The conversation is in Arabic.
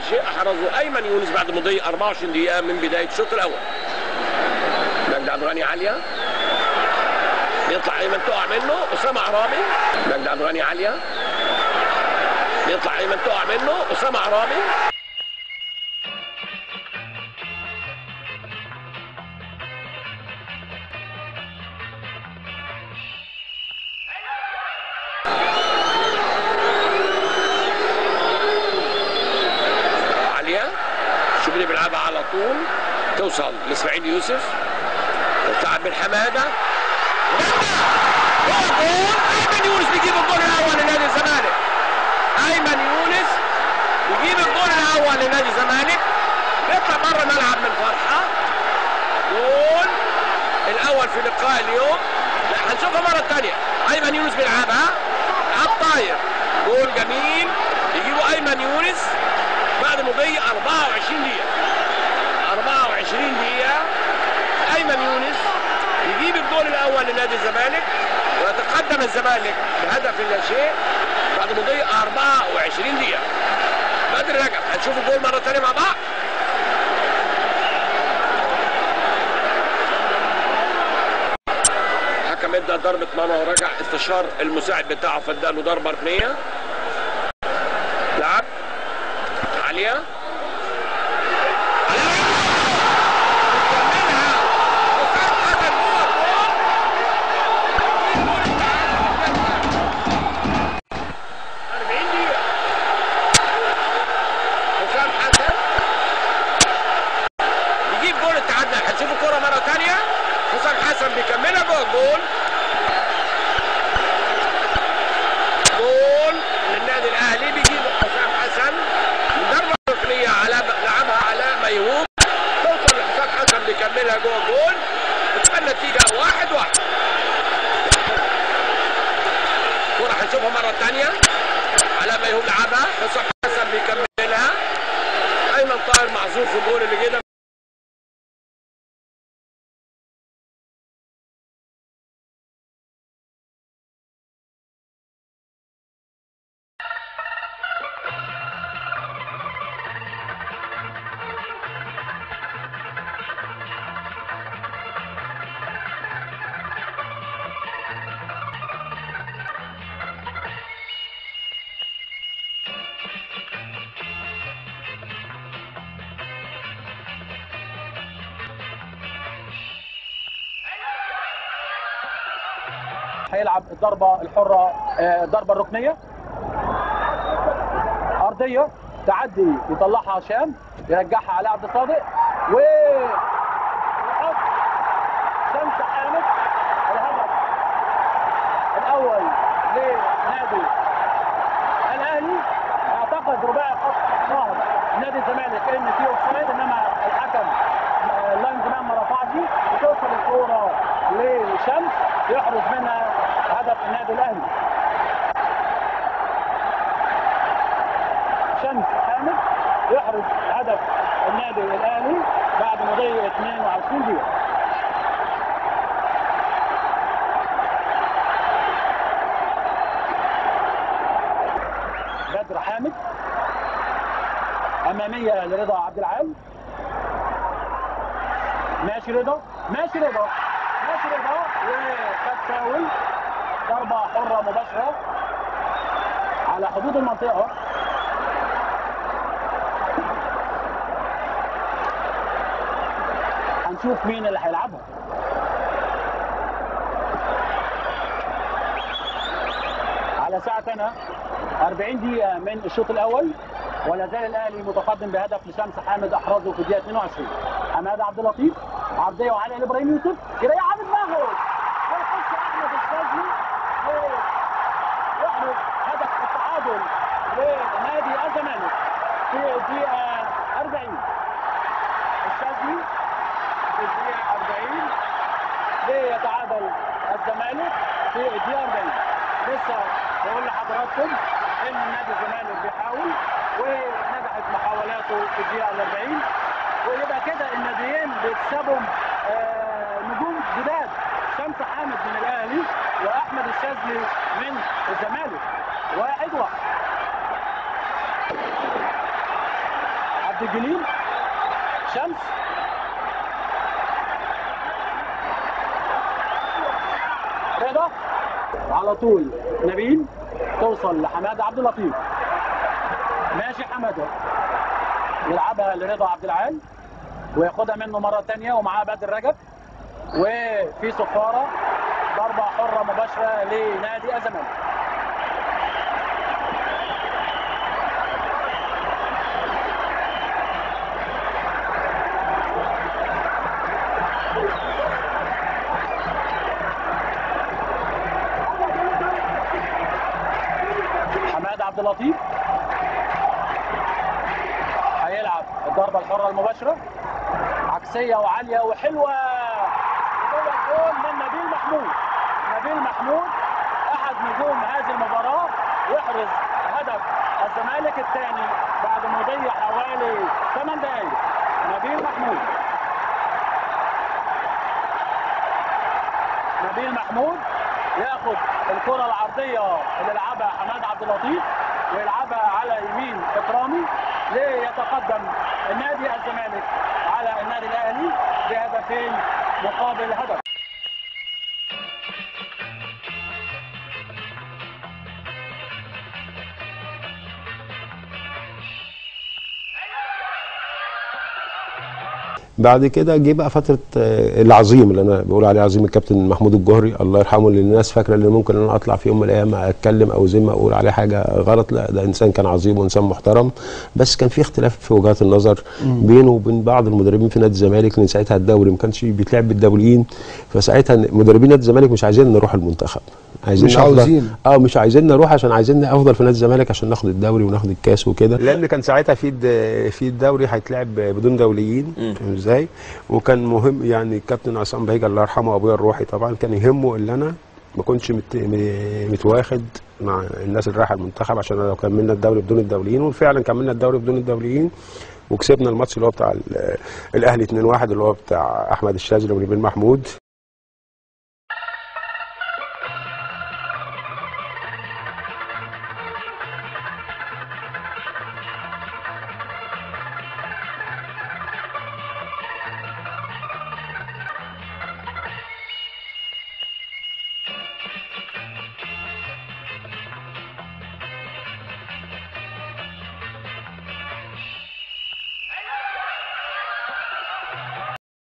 شيء احرزه أيمن يونس بعد مضي 24 دقيقة من بداية الشوط الأول. مجدي عبد الغني عاليه يطلع أيمن تقع منه. أسامة عرابي مجدي عبد الغني عاليه يطلع أيمن تقع منه. أسامة عرابي طول توصل لإسماعيل يوسف تلعب من حمادة. جول أيمن يونس بيجيب الجول الأول لنادي الزمالك. أيمن يونس بيجيب الجول الأول لنادي الزمالك. بيطلع بره الملعب من فرحة. جول الأول في لقاء اليوم. لا هنشوفها مرة ثانية أيمن يونس بيلعبها الطاير جول جميل. يجيبه أيمن يونس بعد مضي 24 دقيقة. 24 دقيقة. أيمن يونس يجيب الجول الأول لنادي الزمالك ويتقدم الزمالك بهدف لا شيء بعد مضي 24 دقيقة. بدر رجب هنشوف الجول مرة ثانية مع بعض. حكم ادى ضربه مرمى ورجع استشار المساعد بتاعه فاداله ضربه ركنيه لعب. عاليه حسن بيكملها جوه الجول جول للنادي الأهلي. بيجيب حسام حسن. من ضربة ركنية على لعبها على ميهوب توصل لحسام حسن بيكملها جوه الجول بتبقى النتيجة واحد واحد. كرة هنشوفها مرة تانية. على ميهوب لعبها. حسام حسن بيكملها. ايمن طاهر معذور في الجول اللي جه هيلعب الضربة الحرة آه، الضربة الركنية. أرضية تعدي يطلعها هشام يرجعها على عبد الصادق. و شمس حامد الهدف الأول لنادي الأهلي. أعتقد رباعي خط نهض نادي الزمالك إن في offside إنما الحكم آه، ال linesman ما رفعش وتوصل الكورة لشمس يحرز منها هدف النادي الأهلي. شمس حامد يحرز هدف النادي الأهلي بعد مضي 22 دقيقة. بدر حامد أمامية لرضا عبد العال. ماشي رضا ماشي رضا. رضا وخد فاول. ضربة حرة مباشرة. على حدود المنطقة هنشوف مين اللي هيلعبها. على ساعتنا 40 دقيقة من الشوط الأول. ولا زال الأهلي متقدم بهدف لشمس حامد أحرزه في الدقيقة 22 حمادة عبد اللطيف عرضية وعلي لإبراهيم يوسف. كده يلعب دماغه ويخش أحمد الشاذلي ويحرز هدف التعادل لنادي الزمالك في الدقيقة 40 الشاذلي في الدقيقة 40 ليتعادل الزمالك في الدقيقة 40 لسه بقول لحضراتكم إن نادي الزمالك بيحاول ونجحت محاولاته في الدقيقة 40 ويبقى كده الناديين بيكسبوا آه، نجوم جداد. شمس حامد من الأهلي وأحمد الشاذلي من الزمالك. واحد واحد الجليل. شمس. رضا على طول نبيل توصل لحمادة عبد اللطيف. ماشي حمادة. يلعبها لرضا عبد العال. وياخدها منه مرة ثانية ومعاه بدر رجب وفي صفارة ضربة حرة مباشرة لنادي الزمالك حماد عبد اللطيف. هيلعب الضربة الحرة المباشرة. عكسية وعالية وحلوة. جوه الجول من نبيل محمود. نبيل محمود أحد نجوم هذه المباراة يحرز هدف الزمالك الثاني بعد مضي حوالي 8 دقائق نبيل محمود. نبيل محمود ياخد الكرة العرضية اللي لعبها حماد عبد اللطيف. ويلعبها على يمين اكرامي ليتقدم النادي الزمالك على النادي الأهلي بهدفين مقابل هدف. بعد كده جه بقى فترة آه، العظيم اللي أنا بقول عليه عظيم الكابتن محمود الجوهري. الله يرحمه اللي الناس فاكرة ان ممكن أنا أطلع في يوم من الأيام أتكلم أو زي ما أقول عليه حاجة غلط لا ده إنسان كان عظيم وإنسان محترم. بس كان في اختلاف في وجهات النظر بينه وبين بعض المدربين في نادي الزمالك لأن ساعتها الدوري ما كانش بيتلعب بالدوليين فساعتها مدربين نادي الزمالك مش عايزين نروح المنتخب. عايزين مش عاوزين. آه مش عايزين نروح عشان عايزين افضل في نادي الزمالك عشان ناخد الدوري وناخد الكاس وكده. لأن كان ساعتها في الد- في الدوري هيتلعب بدون دوليين. إزاي؟ وكان مهم يعني الكابتن عصام بهيج الله يرحمه أبويا الروحي طبعا كان يهمه إن أنا ما كنتش مت... متواخد مع الناس اللي رايحة المنتخب عشان لو كملنا الدوري بدون الدوليين وفعلا كملنا الدوري بدون الدوليين وكسبنا الماتش اللي هو بتاع ال- الأهلي 2-1 اللي هو بتاع أحمد الشاذلي ونبيل محمود.